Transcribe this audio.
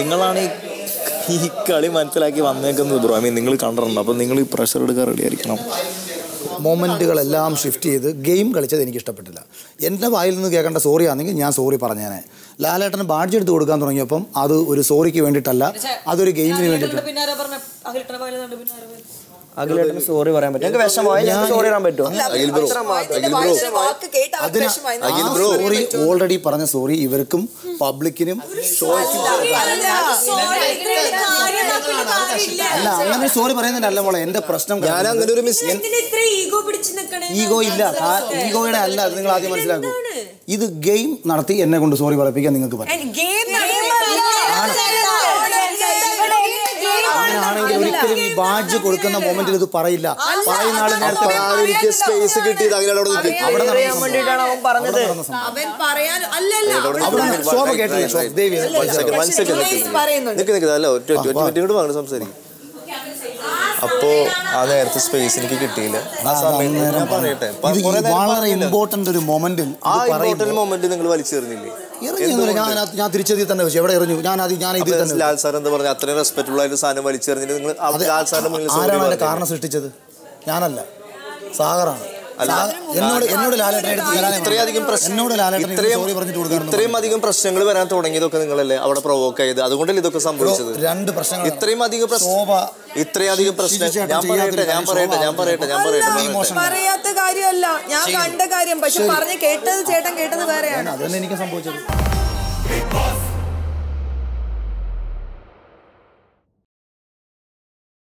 നിങ്ങളാണ് ഈ ഈ കളി മനസ്സിലാക്കി വന്നേക്കുന്നത് ബ്രോ ഐ മീൻ നിങ്ങൾ കണ്ടിട്ടുണ്ട്. അപ്പോൾ നിങ്ങൾ ഈ പ്രഷർ എടുക്കാൻ റെഡി ആയിരിക്കണം. മൊമെന്റുകളെല്ലാം ഷിഫ്റ്റ് ചെയ്ത് ഗെയിം കളിച്ചത് എനിക്ക് ഇഷ്ടപ്പെട്ടില്ല. എന്റെ വായിൽ നിന്ന് കേൾക്കേണ്ട സോറി ആണെങ്കിൽ ഞാൻ സോറി പറഞ്ഞേനെ. ലാലേട്ടന് ബാഡ്ജ് എടുത്ത് കൊടുക്കാൻ തുടങ്ങിയപ്പം അത് ഒരു സോറിക്ക് വേണ്ടിയിട്ടല്ല അതൊരു ഗെയിമിന് വേണ്ടിയിട്ട് അഖിലേട്ടനെ സോറി പറയാൻ പറ്റും. ഞങ്ങൾക്ക് വിഷമമായി ഞങ്ങൾക്ക് സോറി പറയാൻ പറ്റുമോ? അഖിൽ ബ്രോ സോറി ഓൾറെഡി പറഞ്ഞ സോറി ഇവർക്കും പബ്ലിക്കിനും ഷോയ്ക്കും അല്ല, അങ്ങനെ സോറി പറയുന്നതല്ല മോളെ. എന്റെ പ്രശ്നം ഞാൻ അങ്ങനെ ഒരു മിസ് എന്തിനാ ഇത്ര ഈഗോ പിടിച്ച് നിക്കണേ? ഈഗോ ഇല്ല. ഈഗോയുടെ അല്ല അത് നിങ്ങൾ ആദ്യം മനസ്സിലാക്കൂ. ഇത് ഗെയിം നടത്തി എന്നെ കൊണ്ട് സോറി പറയിപ്പിക്കാൻ നിങ്ങൾക്ക് പറ്റും. ഒരിക്കലും ഈ ബാഡ്ജ് കൊടുക്കുന്ന മൊമെന്റിൽ ഇത് പറയില്ല. പറയുന്ന ആൾ നേരത്തെ എനിക്ക് സ്പേസ് കിട്ടിയത് അങ്ങനെ ശോഭ കേട്ടില്ല? ശോഭ ദേവി. പറയുന്നുണ്ട്. അല്ല ഒറ്റ ഒറ്റ മിനിറ്റ് കൂടെ വാങ്ങണം സംസാരിക്കും. അപ്പോ ആ നേരത്തെ സ്പേസ് എനിക്ക് കിട്ടിയില്ല. ആ സമയത്ത് ഞാൻ പറയട്ടെ വളരെ ഇമ്പോർട്ടന്റ് ഒരു മൊമെന്റിൽ ആ ഇമ്പോർട്ടന്റ് മൊമെന്റ് നിങ്ങൾ വലിച്ചെറിഞ്ഞില്ലേ? ഞാൻ തിരിച്ചെത്തി തന്നെ വെച്ചു. എവിടെ എറിഞ്ഞു? ഞാൻ അത് ഞാൻ ഇതിൽ തന്നെ ലാൽ സാർ എന്ന് പറഞ്ഞ? അത്രയും റെസ്പെക്ടുള്ള ഒരു സാധനം വലിച്ചെറിഞ്ഞിട്ട് നിങ്ങൾ ലാൽ സാറിന്റെ ആരാണ്? കാരണം സൃഷ്ടിച്ചത്? ഞാനല്ല. സാഗറാണ്. എന്നോട് എന്നോട് ഇത്രയധികം ഇത്രയും അധികം പ്രശ്നങ്ങൾ വരാൻ തുടങ്ങിയതൊക്കെ നിങ്ങളല്ലേ അവിടെ പ്രൊവോക്ക് ചെയ്ത് അതുകൊണ്ടല്ലേ ഇതൊക്കെ സംഭവിച്ചത്? രണ്ട് പ്രശ്നങ്ങൾ ഇത്രയും അധികം പ്രശ്നം ശോഭ ഇത്രയും അധികം പ്രശ്നം ഞാൻ പറയട്ടെ ഞാൻ പറയട്ടെ ഞാൻ പറയട്ടെ ഞാൻ പറയട്ടെ. പറയാത്ത കാര്യമല്ല. ഞാൻ കണ്ട കാര്യം പക്ഷെ പറഞ്ഞ് കേട്ടത് ചേട്ടൻ കേട്ടത് വേറെയാണ്. അതന്നെ എനിക്ക് സംഭവിച്ചത്.